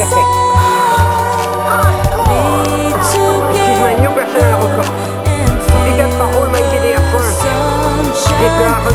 café. She's my new my